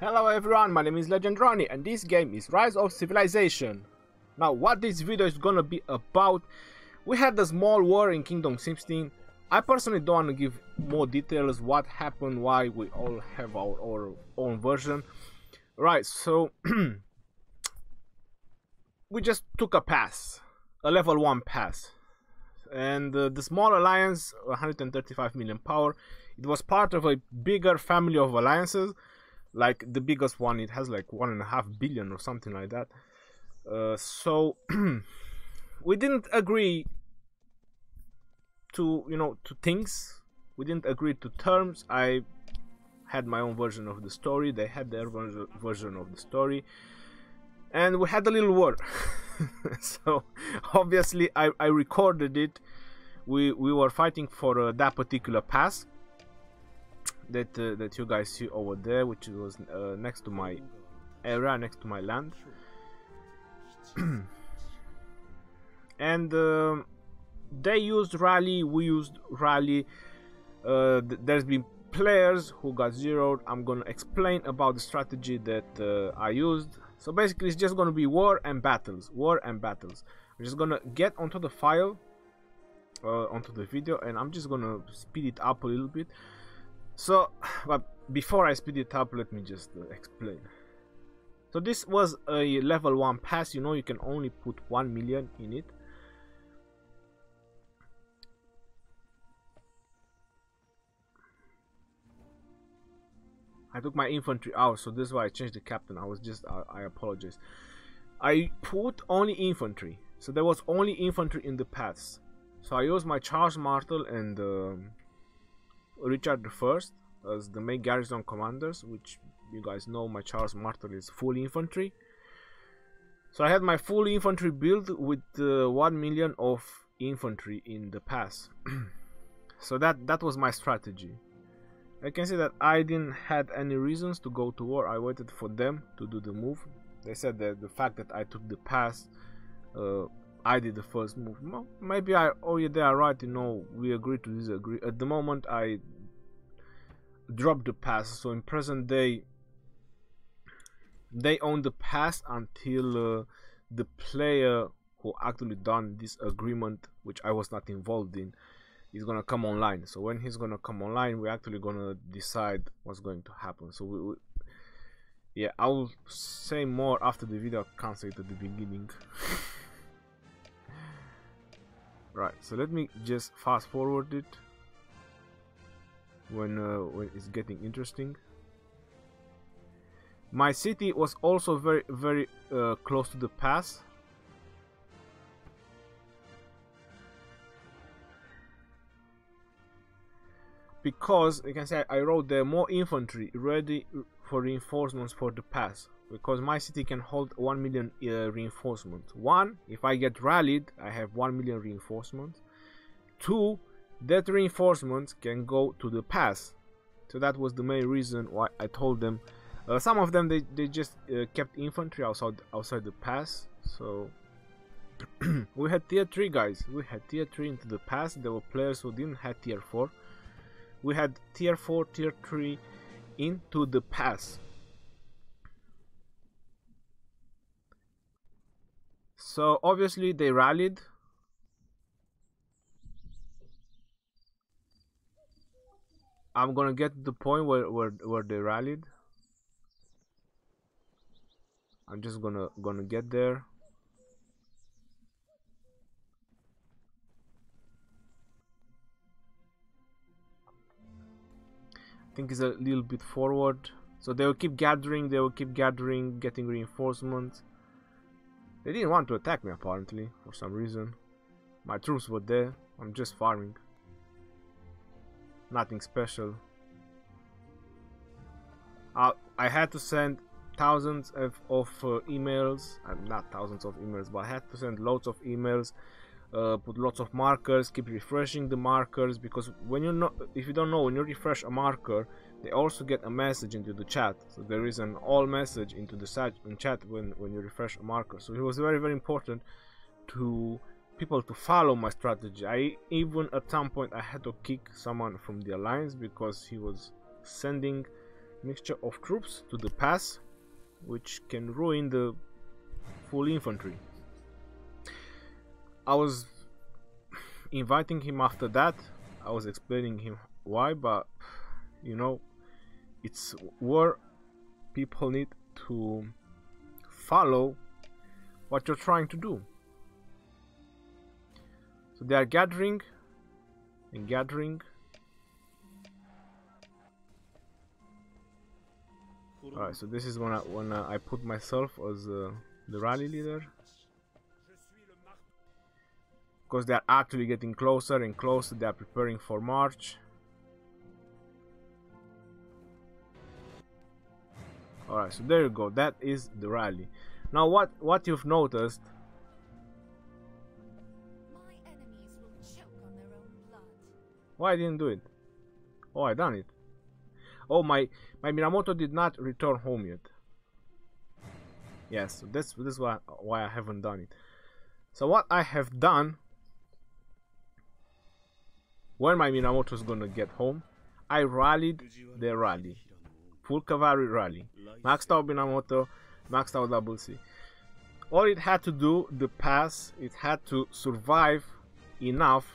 Hello everyone, my name is Legend Rhony and this game is Rise of Civilization. Now what this video is gonna be about, we had a small war in Kingdom 16. I personally don't want to give more details what happened, why we all have our, our own version. Right, so we just took a pass, a level 1 pass. And uh, the small alliance, 135 million power, it was part of a bigger family of alliances like the biggest one it has like one and a half billion or something like that. Uh, so we didn't agree to you know to things. We didn't agree to terms. I had my own version of the story. They had their version of the story. And we had a little war. So obviously I, I recorded it. We we were fighting for uh, that particular pass that uh, that you guys see over there which was uh, next to my area next to my land. And uh, they used rally we used rally. Uh, th there's been players who got zeroed. I'm gonna explain about the strategy that uh, i used. So basically it's just gonna be war and battles war and battles. I'm just gonna get onto the file uh, onto the video and i'm just gonna speed it up a little bit so, but before I speed it up, let me just uh, explain. So this was a level 1 pass, you know you can only put 1 million in it. I took my infantry out, so this is why I changed the captain. I was just, I, I apologize. I put only infantry, so there was only infantry in the pass. So I used my Charles Martel and um, Richard I as the main garrison commanders, which you guys know my Charles Martel is full infantry. So I had my full infantry build with uh, 1 million of infantry in the pass. so that that was my strategy. I can see that I didn't had any reasons to go to war. I waited for them to do the move. They said that the fact that I took the pass, uh, I did the first move. Maybe I, oh yeah, they are right. You know, we agree to disagree. At the moment, I drop the pass so in present day they own the pass until uh, the player who actually done this agreement which I was not involved in is gonna come online so when he's gonna come online we're actually gonna decide what's going to happen so we, we yeah I will say more after the video I can't say it at the beginning right so let me just fast forward it when, uh, when it's getting interesting. My city was also very, very uh, close to the pass. Because, you can say, I wrote there more infantry ready for reinforcements for the pass. Because my city can hold 1 million uh, reinforcements. One, if I get rallied, I have 1 million reinforcements. Two, that reinforcements can go to the pass so that was the main reason why I told them uh, some of them they, they just uh, kept infantry outside outside the pass so we had tier 3 guys we had tier 3 into the pass there were players who didn't have tier 4 we had tier 4 tier 3 into the pass so obviously they rallied I'm gonna get to the point where where where they rallied. I'm just gonna gonna get there. Think it's a little bit forward. So they will keep gathering, they will keep gathering, getting reinforcements. They didn't want to attack me apparently, for some reason. My troops were there, I'm just farming nothing special. Uh, I had to send thousands of, of uh, emails, uh, not thousands of emails, but I had to send loads of emails, uh, put lots of markers, keep refreshing the markers because when you know, if you don't know, when you refresh a marker, they also get a message into the chat. So there is an all message into the chat when when you refresh a marker. So it was very very important to people to follow my strategy. I even at some point I had to kick someone from the alliance because he was sending mixture of troops to the pass which can ruin the full infantry. I was inviting him after that. I was explaining him why, but you know, it's where people need to follow what you're trying to do. So they are gathering and gathering. Alright, so this is when I, when I put myself as uh, the rally leader. Because they are actually getting closer and closer, they are preparing for March. Alright, so there you go, that is the rally. Now what, what you've noticed Why I didn't do it? Oh, I done it. Oh, my my Minamoto did not return home yet. Yes, that's that's why why I haven't done it. So what I have done when my Minamoto is gonna get home, I rallied the rally, full cavalry rally, maxed out Minamoto, maxed out C. All it had to do, the pass, it had to survive enough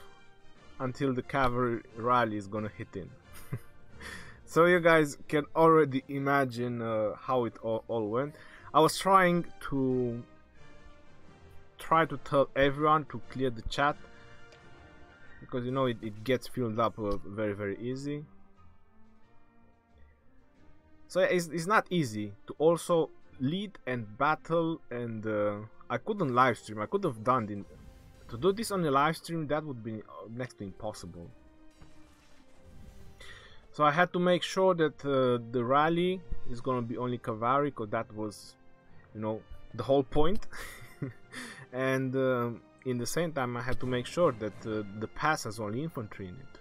until the cavalry rally is gonna hit in. so you guys can already imagine uh, how it all, all went. I was trying to try to tell everyone to clear the chat because you know it, it gets filled up uh, very very easy. So it's, it's not easy to also lead and battle and uh, I couldn't live stream. I could have done it. To do this on a live stream, that would be uh, next to impossible. So I had to make sure that uh, the rally is gonna be only cavalry, because that was, you know, the whole and uh, in the same time, I had to make sure that uh, the pass has only infantry in it.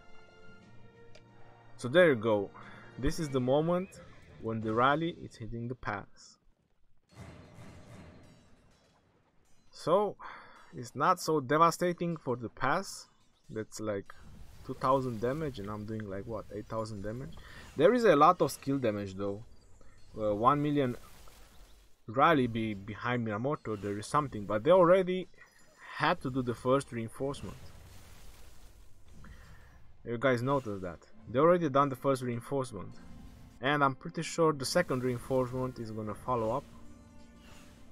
So there you go. This is the moment when the rally is hitting the pass. So it's not so devastating for the pass that's like 2000 damage and I'm doing like what 8000 damage there is a lot of skill damage though uh, 1 million rally be behind Minamoto there is something but they already had to do the first reinforcement you guys noticed that they already done the first reinforcement and I'm pretty sure the second reinforcement is gonna follow up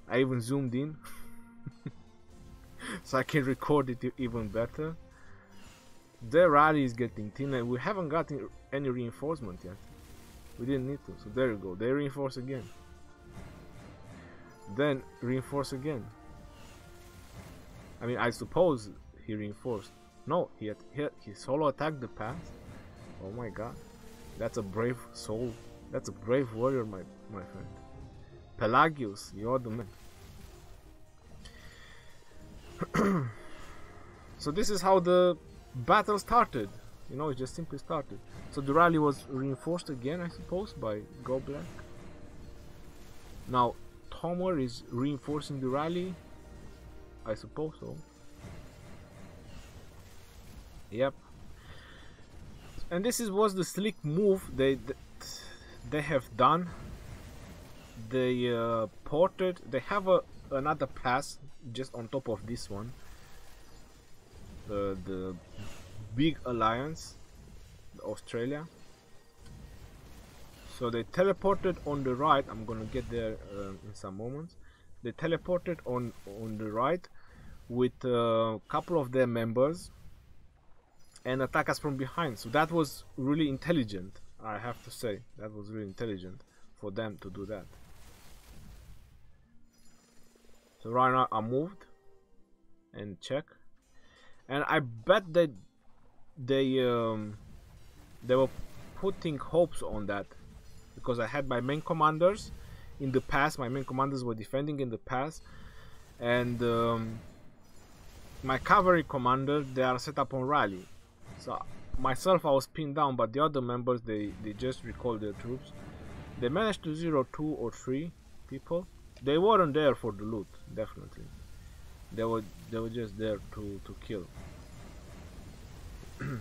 I even zoomed in so I can record it even better. The rally is getting thinner. We haven't gotten any reinforcement yet. We didn't need to. So there you go. They reinforce again. Then reinforce again. I mean, I suppose he reinforced. No, he had, he, he solo attacked the path. Oh my god. That's a brave soul. That's a brave warrior, my, my friend. Pelagius, you're the man. so this is how the battle started. You know, it just simply started. So the rally was reinforced again, I suppose, by Go Black. Now, Tomer is reinforcing the rally. I suppose so. Yep. And this is was the slick move they they have done. They uh, ported. They have a another pass just on top of this one uh, the big alliance Australia so they teleported on the right I'm gonna get there uh, in some moments they teleported on on the right with a couple of their members and attack us from behind. So that was really intelligent I have to say. That was really intelligent for them to do that. So right now I moved and check. And I bet that they um, they were putting hopes on that because I had my main commanders in the past my main commanders were defending in the past and um, my cavalry commander they are set up on rally. So myself I was pinned down but the other members they they just recalled their troops. They managed to zero two or three people. They weren't there for the loot definitely. They were they were just there to to kill.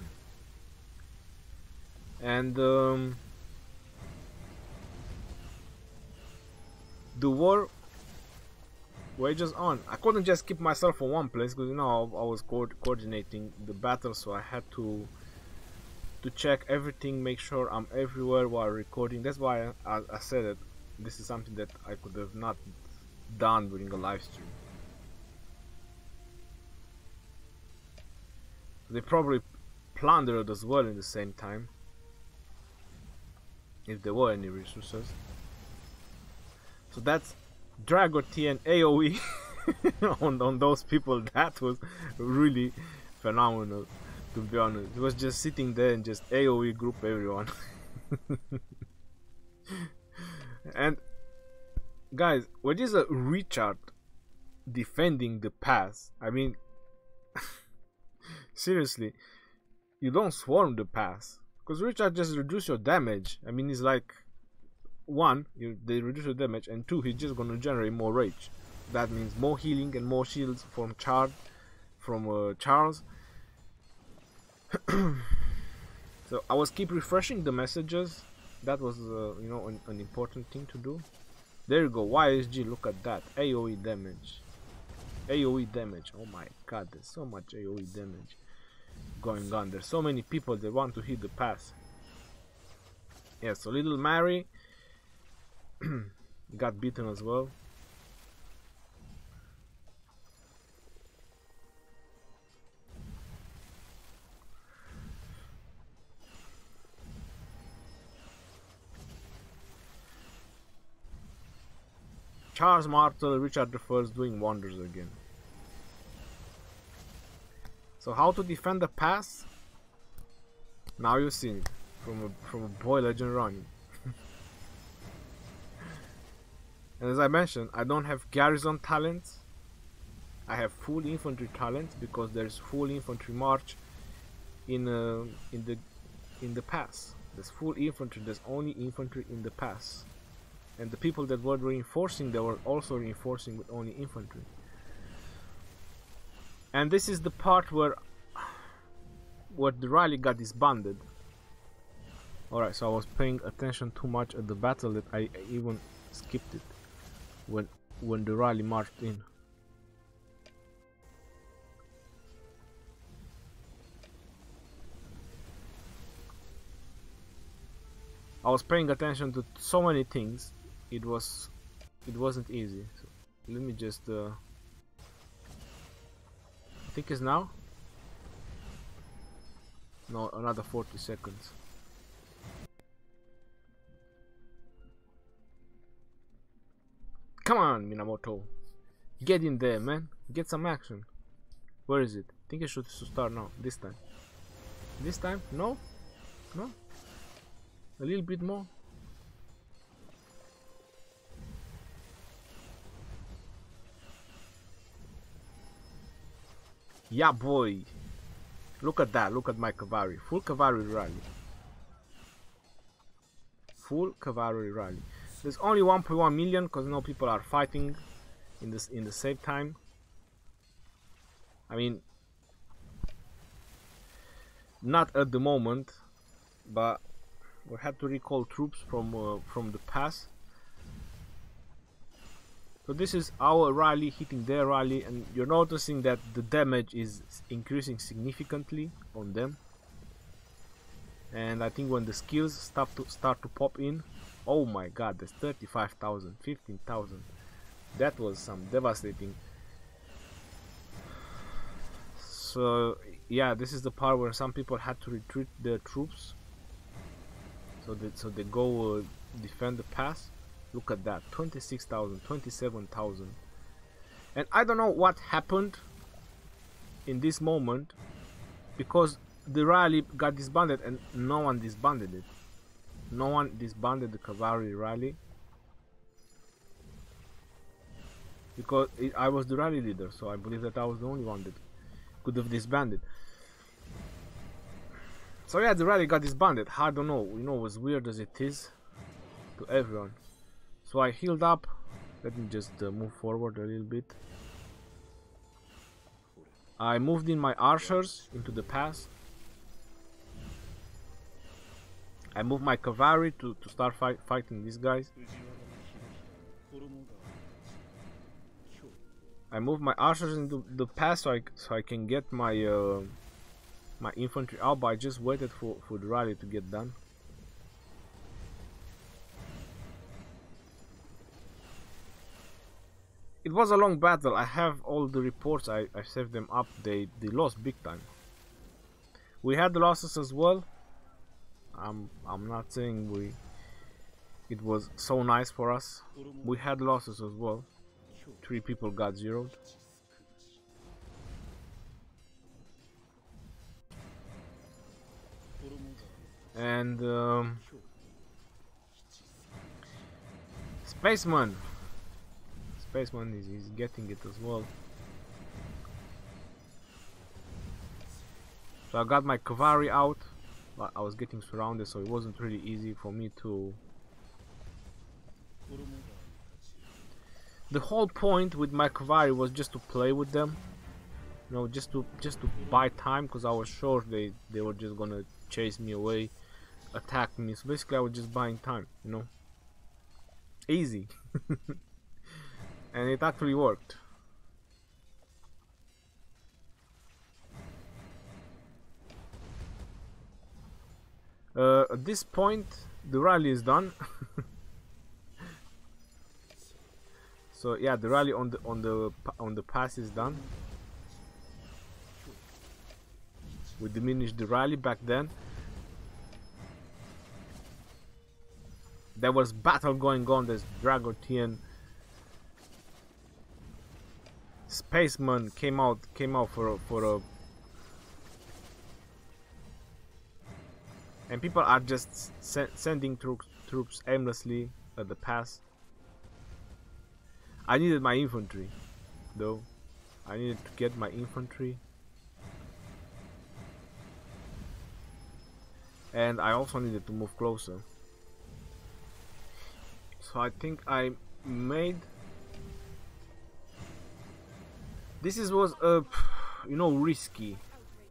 And um, the war wages on. I couldn't just keep myself in one place because you know I, was co coordinating the battle, so I had to to check everything, make sure I'm everywhere while recording. That's why I, I, I said that this is something that I could have not done during a live stream. They probably plundered as well in the same time. If there were any resources. So that's Drago TN AoE on, on those people. That was really phenomenal, to be honest. It was just sitting there and just AoE group everyone. and guys, what is a Richard defending the pass? I mean, seriously, you don't swarm the pass because Richard just reduce your damage. I mean, it's like one, you, they reduce your damage, and two, he's just gonna generate more rage. That means more healing and more shields from Char, from uh, Charles. so I was keep refreshing the messages. That was, uh, you know, an, an important thing to do. There you go, YSG, look at that. AoE damage. AoE damage. Oh my god, there's so much AoE damage going on. There's so many people that want to hit the pass. Yeah, so little Mary got beaten as well. Charles Martel, Richard I doing wonders again. So how to defend the pass? Now you see from a from a boy legend running. And as I mentioned, I don't have garrison talents. I have full infantry talent because there's full infantry march in uh, in the in the pass. There's full infantry. There's only infantry in the pass, and the people that were reinforcing they were also reinforcing with only infantry and this is the part where where the rally got disbanded alright so I was paying attention too much at the battle that I even skipped it when when the rally marched in I was paying attention to so many things it was it wasn't easy so let me just uh, I think it's now. No, another 40 seconds. Come on, Minamoto. Get in there, man. Get some action. Where is it? I think I should start now. This time. This time? No? No? A little bit more? Yeah, boy. Look at that. Look at my cavalry. Full cavalry rally. Full cavalry rally. There's only 1.1 million because no people are fighting in this in the same time. I mean, not at the moment, but we had to recall troops from uh, from the past. so this is our rally hitting their rally and you're noticing that the damage is increasing significantly on them. And I think when the skills start to start to pop in, oh my god, there's 35,000, 15,000. That was some devastating. So yeah, this is the part where some people had to retreat their troops. So that so they go uh, defend the pass Look at that 26,000, 27,000. And I don't know what happened in this moment because the rally got disbanded and no one disbanded it. No one disbanded the cavalry rally because it, I was the rally leader, so I believe that I was the only one that could have disbanded. So yeah, the rally got disbanded. I don't know, you know, as weird as it is to everyone. So I healed up. Let me just uh, move forward a little bit. I moved in my archers into the pass. I move my cavalry to, to start fight, fighting these guys. I move my archers into the pass so I, so I can get my uh, my infantry out but I just waited for, for the rally to get done It was a long battle. I have all the reports. I, I saved them up. They they lost big time. We had the losses as well. I'm I'm not saying we it was so nice for us. We had losses as well. Three people got zeroed. And um, Spaceman Spaceman is, is getting it as well. So I got my cavalry out, but I was getting surrounded so it wasn't really easy for me to... The whole point with my cavalry was just to play with them. You know, just to just to buy time because I was sure they, they were just gonna chase me away, attack me. So basically I was just buying time, you know. Easy. and it actually worked. At this point, the rally is done. so yeah, the rally on the on the on the pass is done. We diminished the rally back then. There was battle going on. There's Dragotian spaceman came out came out for a, for a and people are just se sending troops troops aimlessly at the pass. I needed my infantry though. I needed to get my infantry. And I also needed to move closer. So I think I made This is was a, you know, risky,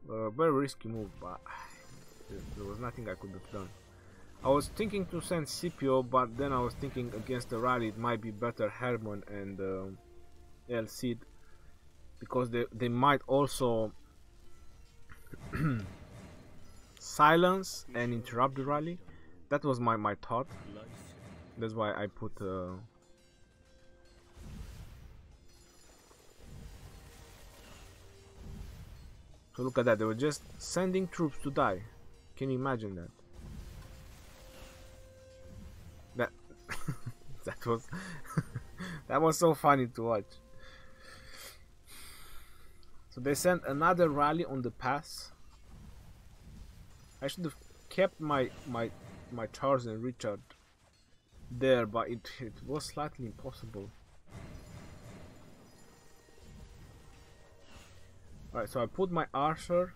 a very risky move, but there was nothing I could have done. I was thinking to send Scipio, but then I was thinking against the rally it might be better Hermann and uh, El Cid because they they might also silence and interrupt the rally. That was my my thought. That's why I put. Uh, So look at that, they were just sending troops to die. Can you imagine that? That that was that was so funny to watch. So they sent another rally on the pass. I should have kept my my my Charles and Richard there, but it it was slightly impossible. Alright, so I put my archer,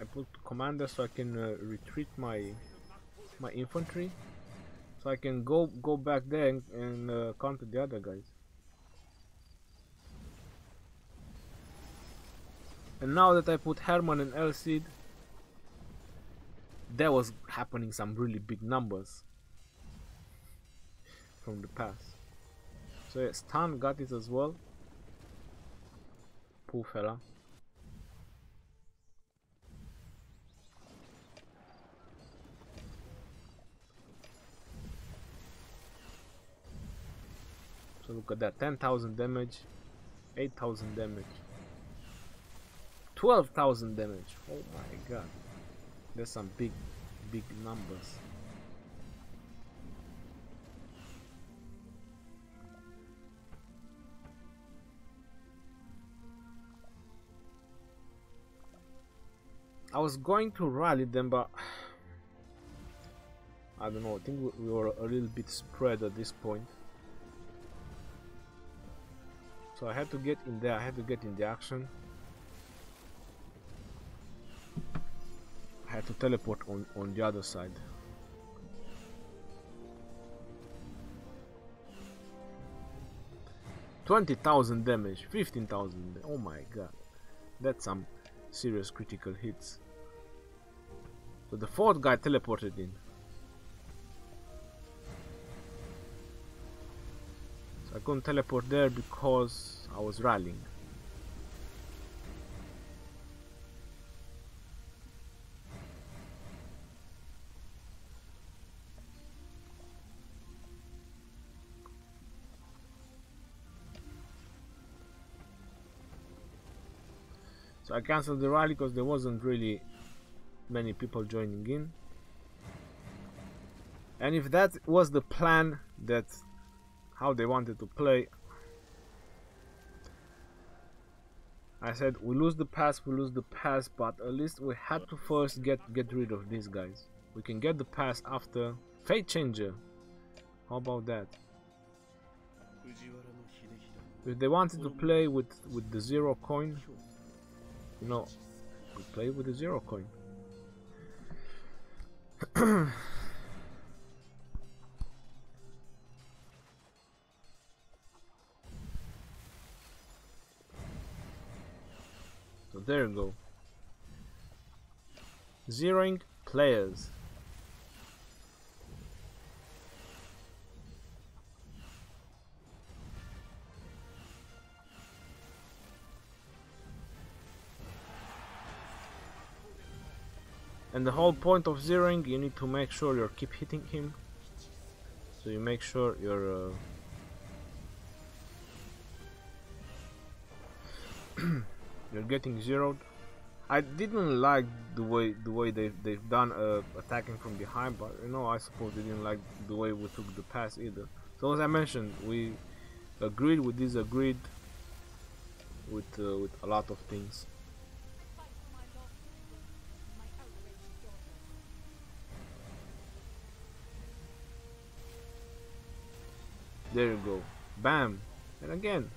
I put commander so I can uh, retreat my my infantry, so I can go go back there and, and uh, counter the other guys. And now that I put Hermann and El Cid, there was happening some really big numbers from the past. So yeah, Stan got it as well. Poor fella. So look at that, 10,000 damage, 8,000 damage, 12,000 damage. Oh my god. There's some big, big numbers. I was going to rally them, but I don't know. I think we were a little bit spread at this point. So I had to get in there, I had to get in the action. I had to teleport on, on the other side. Twenty thousand damage, fifteen thousand. Oh my god, that's some serious critical hits. So the fourth guy teleported in. Couldn't teleport there because I was rallying. So I cancelled the rally because there wasn't really many people joining in. And if that was the plan that how they wanted to play I said we lose the pass, we lose the pass, but at least we had to first get get rid of these guys. We can get the pass after Fate Changer. How about that? If they wanted to play with with the zero coin, you know, we play with the zero coin. there you go. Zeroing players. and the whole point of zeroing you need to make sure you keep hitting him so you make sure you're uh, you're getting zeroed I didn't like the way the way they they've done uh, attacking from behind but you know I suppose they didn't like the way we took the pass either so as I mentioned we agreed we disagreed with uh, with a lot of things There you go. Bam. And again.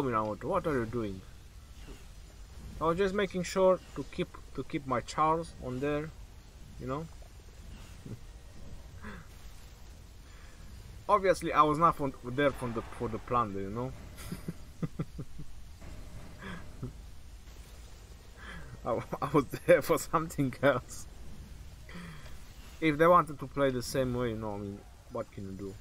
Go Minamoto, what are you doing? I was just making sure to keep to keep my Charles on there, you know. Obviously, I was not from, there from the for the plunder, you know. I, I was there for something else. If they wanted to play the same way, you know, I mean, what can you do?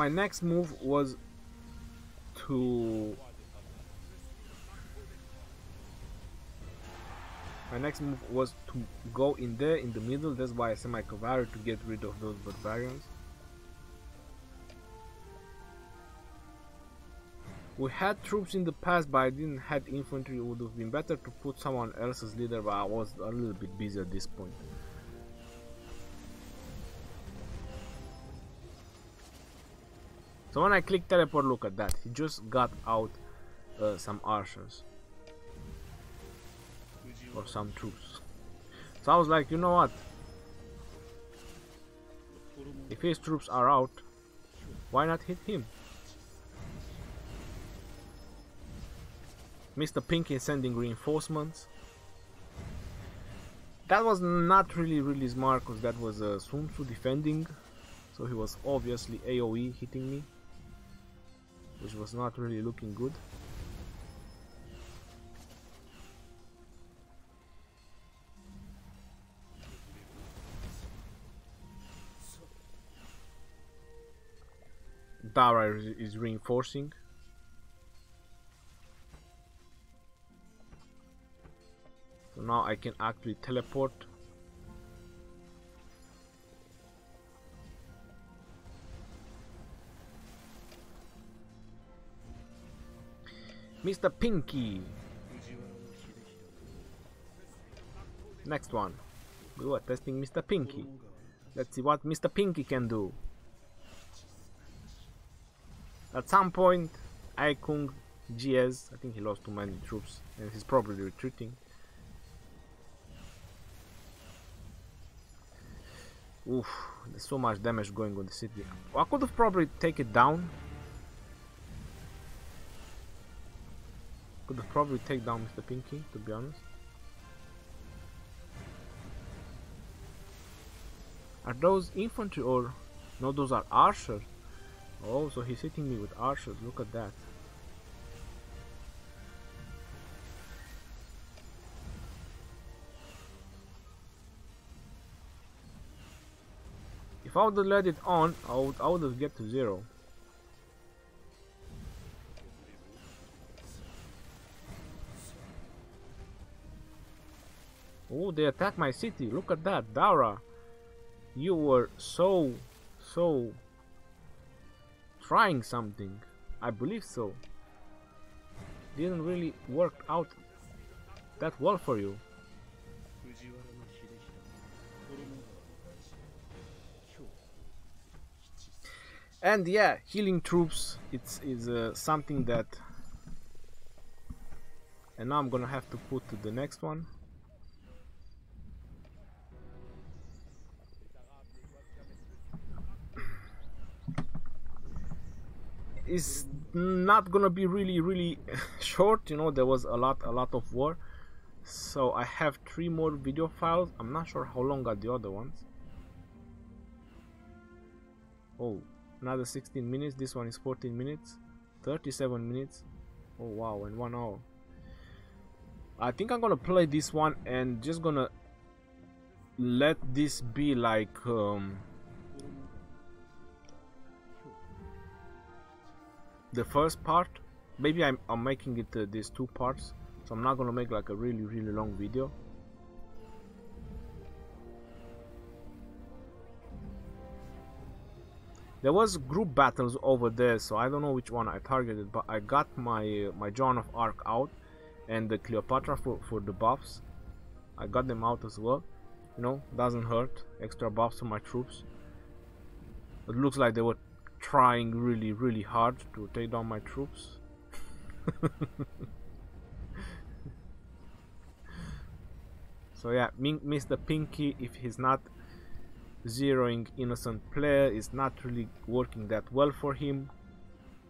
My next move was to... My next move was to go in there in the middle, that's why I sent my Cavalry to get rid of those barbarians. We had troops in the past, but I didn't have infantry. It would have been better to put someone else's leader, but I was a little bit busy at this point. So when I click teleport, look at that. He just got out uh, some archers. Or some troops. So I was like, you know what? If his troops are out, why not hit him? Mr. Pinky sending reinforcements. That was not really really smart because that was uh, Sun Tzu defending. So he was obviously AoE hitting me. Which was not really looking good. Dara is reinforcing. So now I can actually teleport. Mr. Pinky. Next one. We are testing Mr. Pinky. Let's see what Mr. Pinky can do. At some point, Aikung GS, I think he lost too many troops and he's probably retreating. Oof, there's so much damage going on the city. I could have probably take it down. Could have probably take down Mr. Pinky, to be honest. Are those infantry or No, those are archers. Oh, so he's hitting me with archers. Look at that. If I would have let it on, I would, I would have get to zero. Oh, they attack my city. Look at that, Dara. You were so, so trying something. I believe so. Didn't really work out that well for you. And yeah, healing troops. It's is uh, something that. And now I'm gonna have to put to the next one. Is not gonna be really really short you know there was a lot a lot of war. So I have three more video files. I'm not sure how long are the other ones. Oh another 16 minutes. This one is 14 minutes. 37 minutes. Oh wow and one hour. I think I'm gonna play this one and just gonna let this be like um, the first part. Maybe I'm, I'm making it uh, these two parts so I'm not gonna make like a really really long video. There was group battles over there so I don't know which one I targeted but I got my uh, my Joan of Arc out and the Cleopatra for, for the buffs. I got them out as well. You know doesn't hurt. Extra buffs to my troops. It looks like they were trying really really hard to take down my troops so yeah Mr. Pinky if he's not zeroing innocent player is not really working that well for him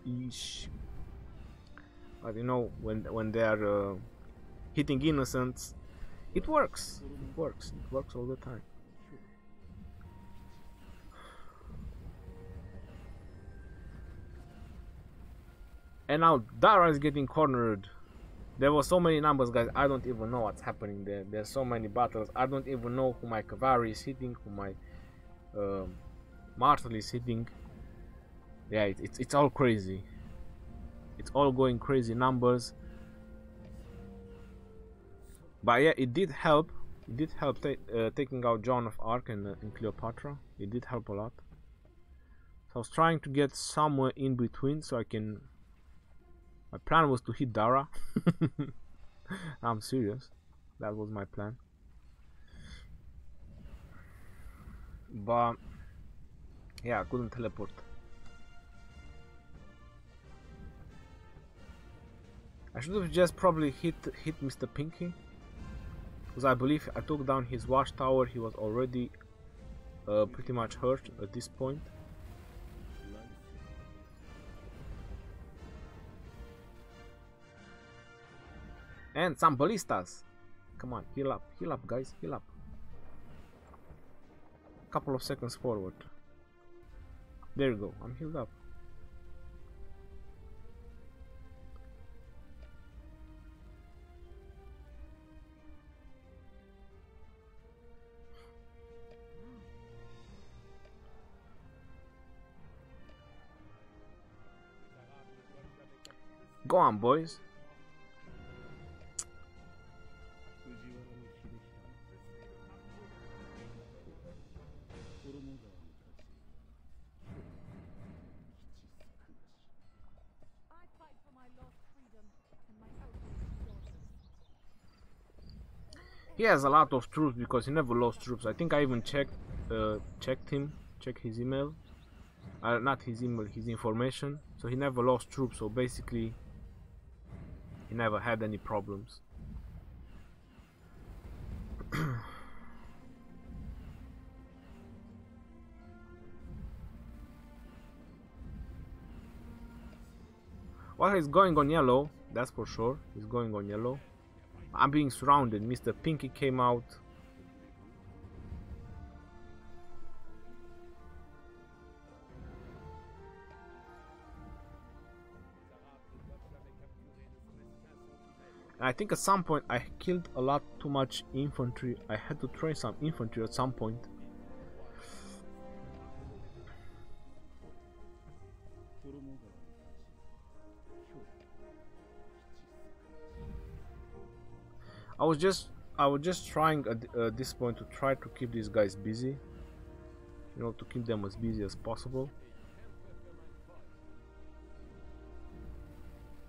Eesh. but you know when when they're uh, hitting innocents it works it works it works all the time And now Dara is getting cornered. There were so many numbers, guys. I don't even know what's happening there. There's so many battles. I don't even know who my Cavalry is hitting, who my uh, Martel is hitting. Yeah, it, it's it's all crazy. It's all going crazy numbers. But yeah, it did help. It did help uh, taking out Joan of Arc and, uh, and Cleopatra. It did help a lot. So I was trying to get somewhere in between so I can my plan was to hit Dara. I'm serious. That was my plan. But yeah, I couldn't teleport. I should have just probably hit hit Mr. Pinky. Because I believe I took down his watchtower, he was already uh, pretty much hurt at this point. And some ballistas. Come on, heal up, heal up, guys, heal up. Couple of seconds forward. There you go, I'm healed up. Go on, boys. He has a lot of troops because he never lost troops. I think I even checked uh, checked him, checked his email. Uh, not his email, his information. So he never lost troops. So basically, he never had any problems. well, he's going on yellow. That's for sure. He's going on yellow. I'm being surrounded. Mr. Pinky came out. I think at some point I killed a lot too much infantry. I had to train some infantry at some point. I was just I was just trying at uh, this point to try to keep these guys busy you know to keep them as busy as possible.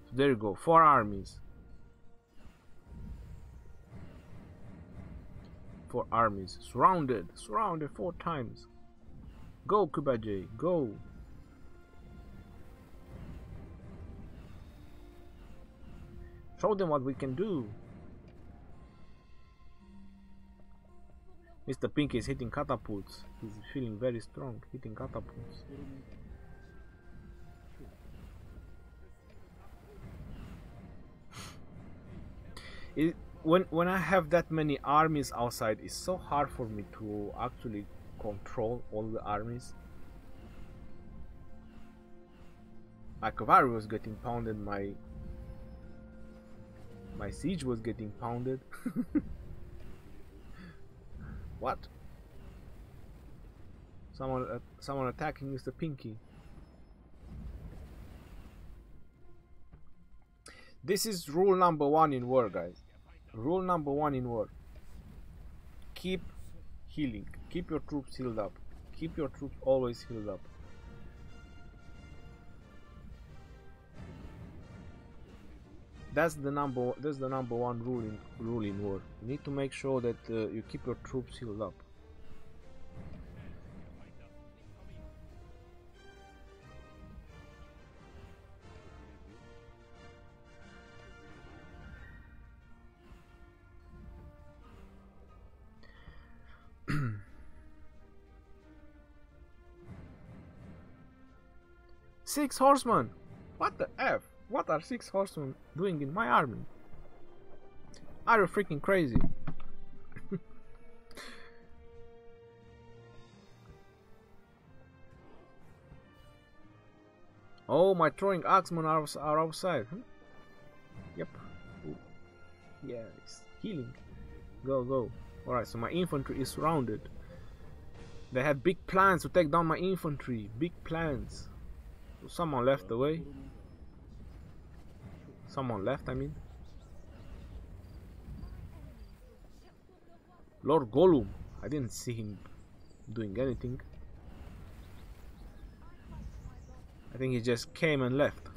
So there you go four armies. Four armies. Surrounded surrounded four times. Go Kubaji go. Show them what we can do Mr. Pink is hitting catapults. He's feeling very strong, hitting catapults. It, when when I have that many armies outside, it's so hard for me to actually control all the armies. My cavalry was getting pounded. My my siege was getting pounded. What? Someone, uh, someone attacking Mr. Pinky. This is rule number one in war, guys. Rule number one in war. Keep healing. Keep your troops healed up. Keep your troops always healed up. That's the number that's the number one rule in rule in war you need to make sure that uh, you keep your troops healed up Six horsemen! What the F? What are six horsemen doing in my army? Are you freaking crazy? oh, my throwing axemen are, are outside. Huh? Yep. Ooh. Yeah, it's healing. Go, go. Alright, so my infantry is surrounded. They had big plans to take down my infantry. Big plans. So someone left the way. Someone left, I mean. Lord Gollum. I didn't see him doing anything. I think he just came and left.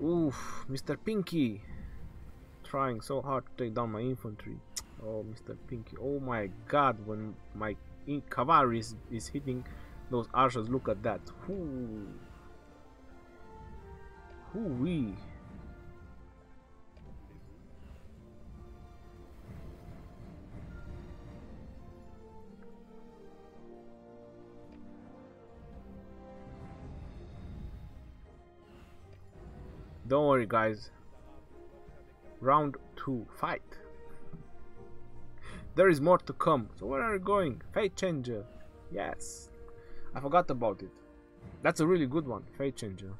Oof, Mr. Pinky trying so hard to take down my infantry. Oh, Mr. Pinky. Oh my god, when my cavalry is, is hitting those archers, look at that. Whoo. Whoo-wee. Don't worry guys, Round 2, fight! There is more to come, so where are you going? Fate Changer! Yes! I forgot about it. That's a really good one, Fate Changer.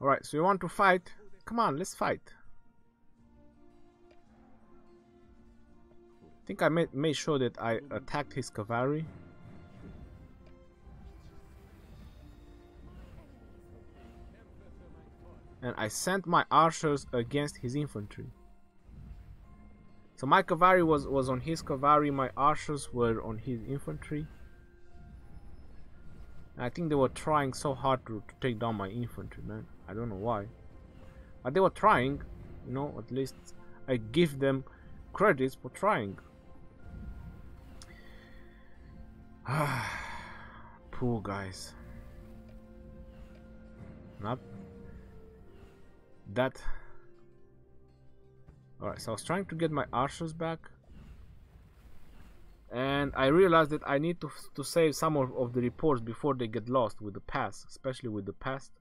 Alright, so you want to fight? Come on, let's fight. I think I made, made sure that I attacked his cavalry. I sent my archers against his infantry. So my cavalry was, was on his cavalry, my archers were on his infantry. I think they were trying so hard to, to take down my infantry, man. I don't know why. But they were trying, you know, at least I give them credits for trying. Poor guys. Not that alright so I was trying to get my archers back and I realized that I need to, to save some of, of the reports before they get lost with the past especially with the past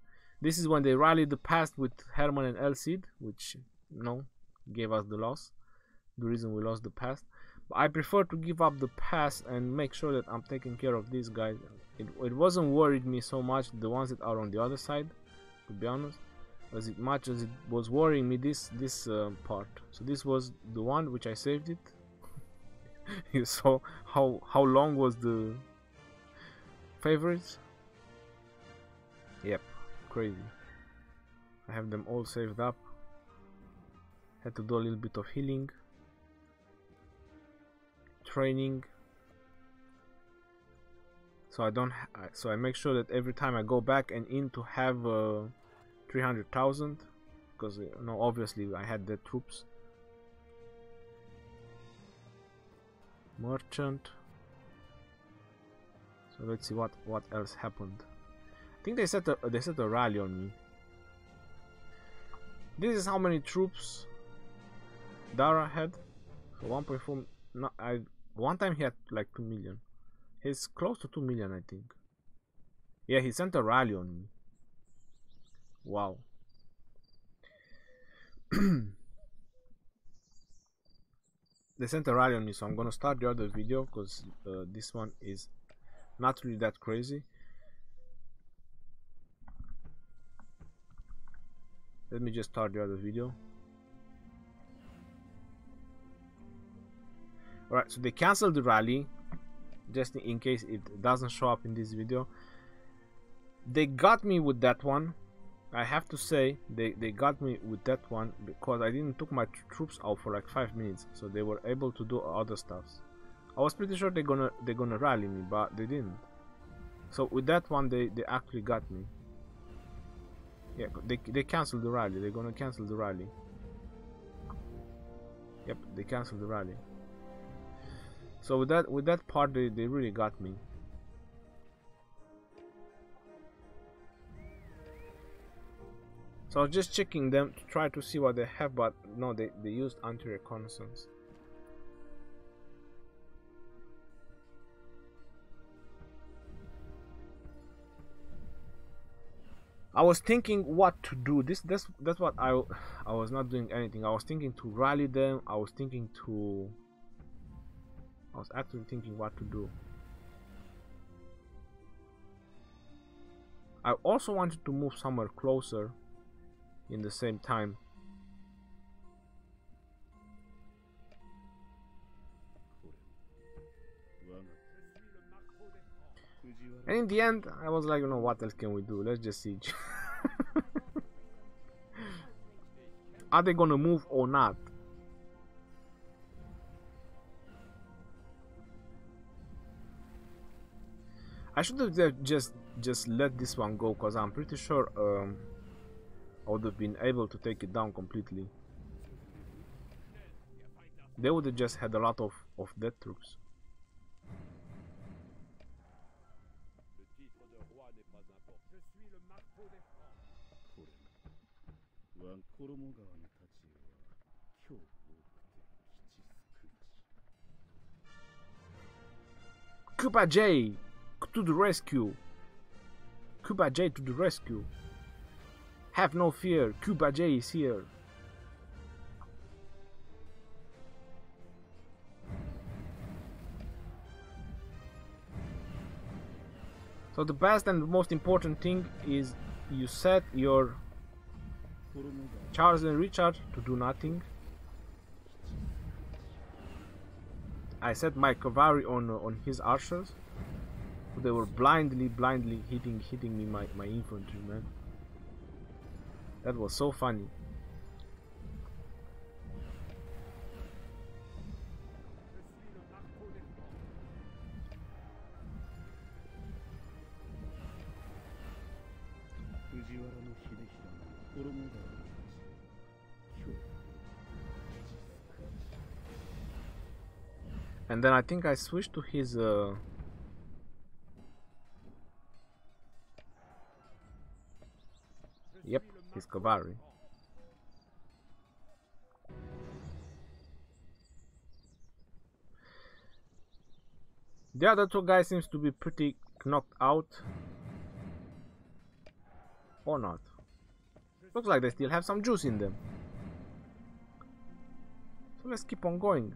This is when they rallied the past with Hermann and El Cid, which you know gave us the loss. The reason we lost the past. But I prefer to give up the past and make sure that I'm taking care of these guys. It, it wasn't worried me so much the ones that are on the other side, to be honest, as it much as it was worrying me this this uh, part. So this was the one which I saved it. you saw how how long was the favorites? Yep, crazy. I have them all saved up. Had to do a little bit of healing, training. So I don't. so I make sure that every time I go back and in to have uh, 300,000, because you uh, know obviously I had the troops. Merchant. So let's see what what else happened. I think they set a they set a rally on me. This is how many troops Dara had. So 1.4. No, I one time he had like 2 million. He's close to 2 million, I think. Yeah, he sent a rally on me. Wow. they sent a rally on me, so I'm gonna start the other video because uh, this one is not really that crazy. let me just start the other video alright so they canceled the rally just in case it doesn't show up in this video they got me with that one I have to say they, they got me with that one because I didn't took my troops out for like five minutes so they were able to do other stuffs I was pretty sure they're gonna they're gonna rally me but they didn't so with that one they, they actually got me yeah, they, they canceled the rally. They're gonna cancel the rally. Yep, they canceled the rally. So with that with that part they, they really got me. So I was just checking them to try to see what they have, but no, they, they used anti-reconnaissance. I was thinking what to do. This that's that's what I I was not doing anything. I was thinking to rally them. I was thinking to I was actually thinking what to do. I also wanted to move somewhere closer in the same time. And in the end, I was like, you know, what else can we do? Let's just siege. Are they gonna move or not? I should have just just let this one go because I'm pretty sure um, I would have been able to take it down completely. They would have just had a lot of, of dead troops. Cuba J to the rescue. Cuba J to the rescue. Have no fear, Cuba J is here. So the best and most important thing is you set your Charles and Richard to do nothing. I set my cavalry on on his archers. They were blindly, blindly hitting hitting me my, my infantry, man. That was so funny. And then I think I switched to his uh, his cavalry. The other two guys seems to be pretty knocked out. Or not. Looks like they still have some juice in them. So let's keep on going.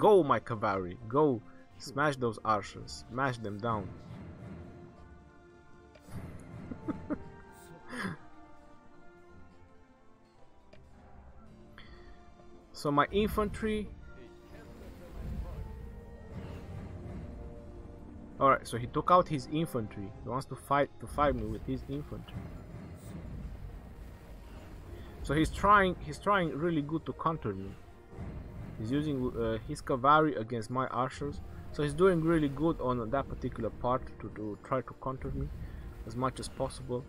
Go, my cavalry, go! Smash those archers, smash them down. so my infantry Alright, so he took out his infantry. He wants to fight to fight me with his infantry. So he's trying he's trying really good to counter me. He's using uh, his cavalry against my archers. So he's doing really good on that particular part to, to try to counter me as much as possible.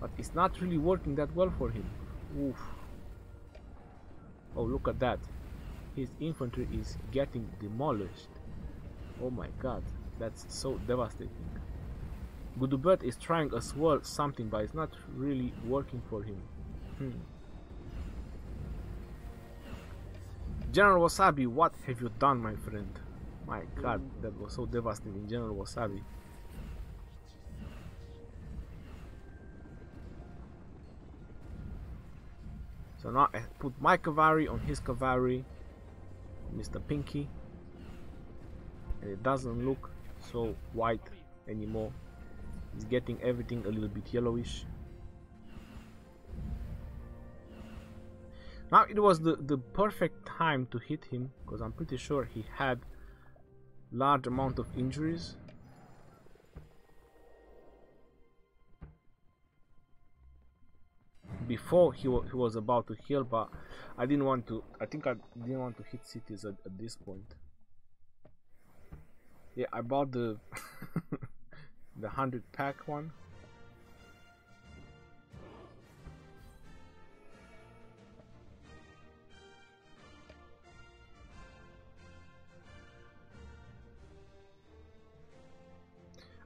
But it's not really working that well for him. Oof. Oh, look at that. His infantry is getting demolished. Oh my god. That's so devastating. Gudubert is trying as well something, but it's not really working for him. Hmm. General Wasabi, what have you done, my friend? My god, that was so devastating, General Wasabi. So now I put my cavalry on his cavalry, Mr. Pinky. And it doesn't look so white anymore it's getting everything a little bit yellowish now it was the the perfect time to hit him because I'm pretty sure he had large amount of injuries before he, he was about to heal but I didn't want to I think I didn't want to hit cities at, at this point yeah, I bought the the hundred pack one.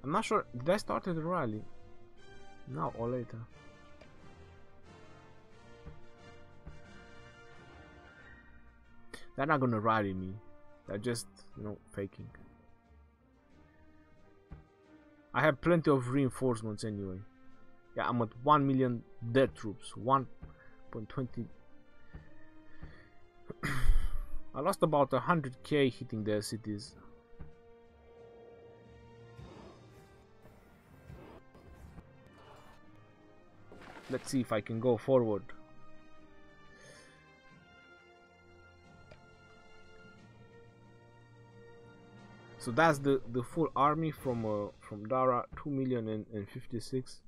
I'm not sure. Did I start the rally? Now or later? They're not gonna rally me. They're just, you know, faking. I have plenty of reinforcements anyway. Yeah, I'm at 1 million dead troops. 1.20. I lost about 100k hitting their cities. Let's see if I can go forward. So that's the the full army from uh, from Dara, two million and, fifty six.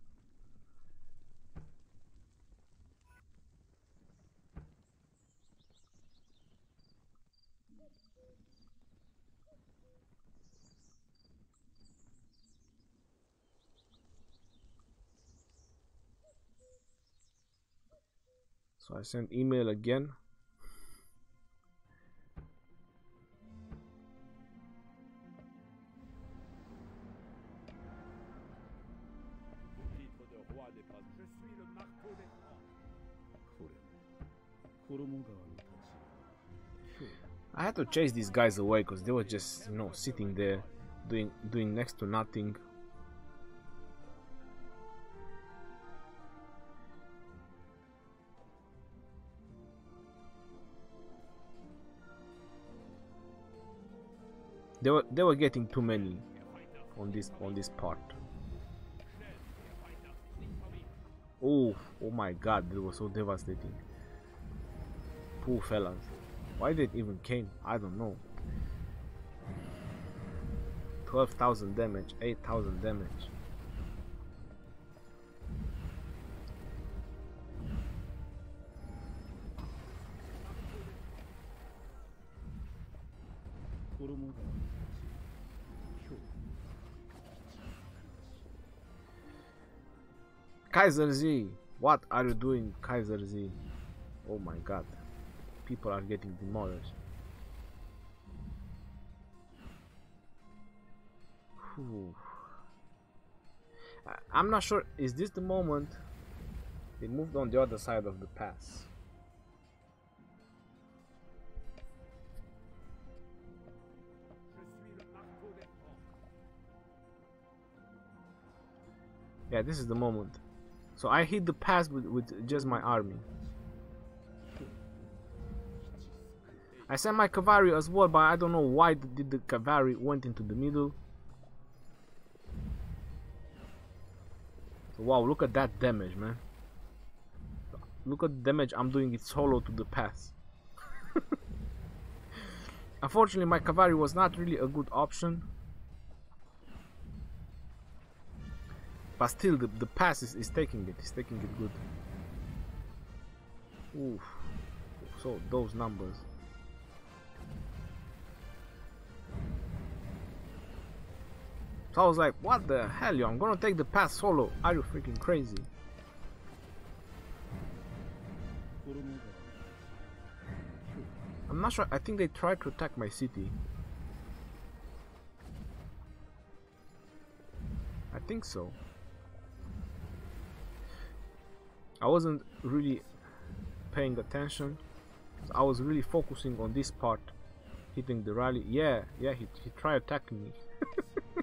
So I sent email again I had to chase these guys away because they were just, you know, sitting there doing doing next to nothing. They were they were getting too many on this on this part. Oh, oh my god, they were so devastating. Poor fellas. Why did it even came? I don't know. 12,000 damage, 8,000 damage. Kaiser Z, what are you doing, Kaiser Z? Oh my god, people are getting demolished. Whew. I'm not sure, is this the moment they moved on the other side of the pass? Yeah, this is the moment. So I hit the pass with, with just my army. I sent my cavalry as well, but I don't know why did the cavalry went into the middle. Wow, look at that damage, man. Look at the damage I'm doing it solo to the pass. Unfortunately, my cavalry was not really a good option. But still, the, the pass is, is taking it. He's taking it good. Oof. So, those numbers. So I was like, what the hell, yo? I'm gonna take the pass solo. Are you freaking crazy? I'm not sure. I think they tried to attack my city. I think so. I wasn't really paying attention. I was really focusing on this part, hitting the rally. Yeah, yeah, he, he tried attacking me.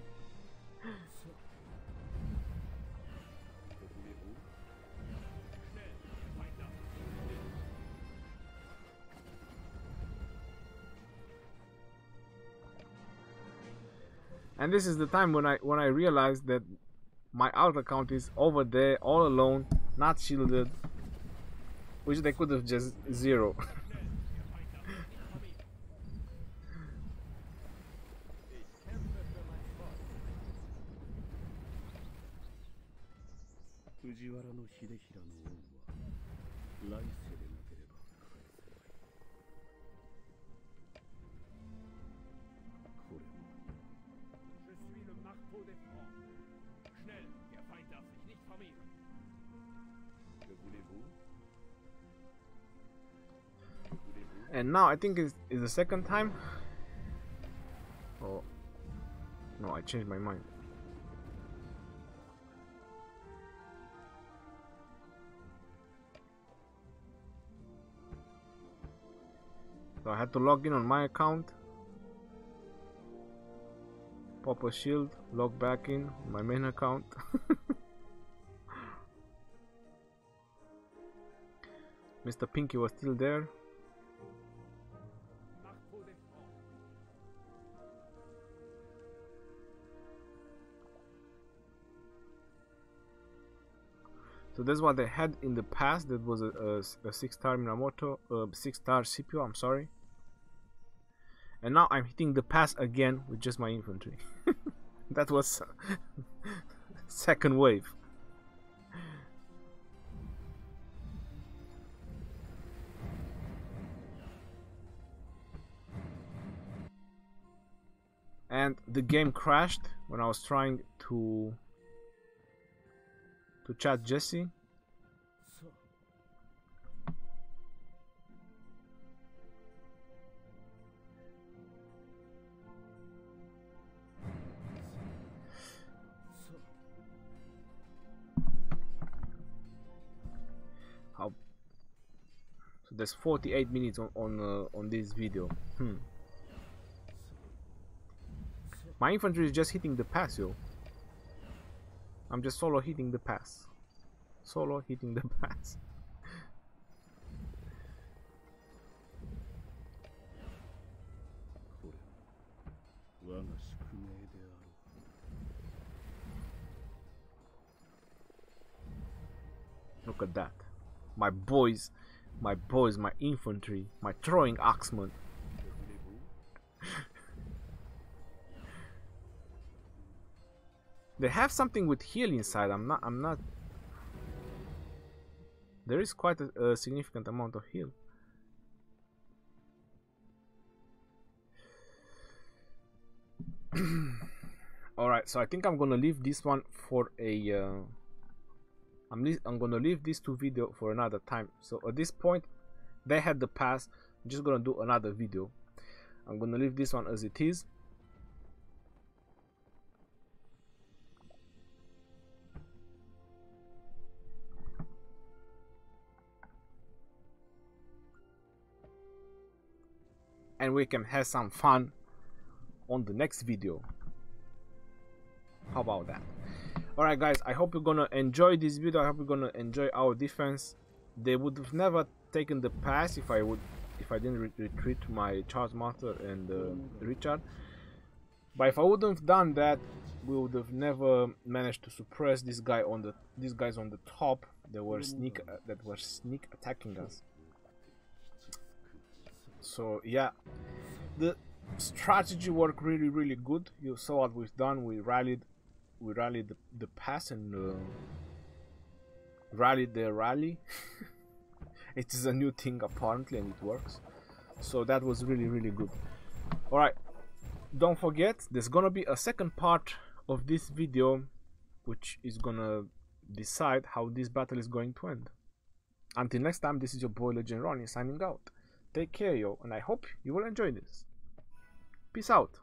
and this is the time when I when I realized that my alt account is over there all alone not shielded which they could have just zero now I think it's, the second time. Oh no I changed my mind. So I had to log in on my account. Pop a shield log back in my main account. Mr. Pinky was still there So that's what they had in the past. That was a, a, a six-star Minamoto, a six-star CPU. I'm sorry. And now I'm hitting the pass again with just my infantry. that was second wave. And the game crashed when I was trying to to chat Jesse. So there's 48 minutes on on uh, on this video. Hmm. My infantry is just hitting the pass, yo. I'm just solo hitting the pass. Solo hitting the pass. Look at that. My boys, my boys, my infantry, my throwing axemen. They have something with heal inside. I'm not. I'm not. There is quite a, a significant amount of heal. Alright, so I think I'm gonna leave this one for a. Uh, I'm, I'm gonna leave these two video for another time. So at this point, they had the pass. I'm just gonna do another video. I'm gonna leave this one as it is. And we can have some fun on the next video how about that Alright guys, I hope you're gonna enjoy this video. I hope you're gonna enjoy our defense. They would have never taken the pass if I would if I didn't re retreat my Charles Martel and uh, Richard. But if I wouldn't have done that, we would have never managed to suppress this guy on the these guys on the top that were sneak uh, that were sneak attacking us. So yeah, the strategy worked really really good. You saw what we've done. We rallied, we rallied the, the pass and uh, rallied the rally. it is a new thing apparently and it works. So that was really really good. All right, don't forget there's gonna be a second part of this video which is gonna decide how this battle is going to end. Until next time, this is your boy Legend Rhony signing out. Take care, yo, and I hope you will enjoy this. Peace out.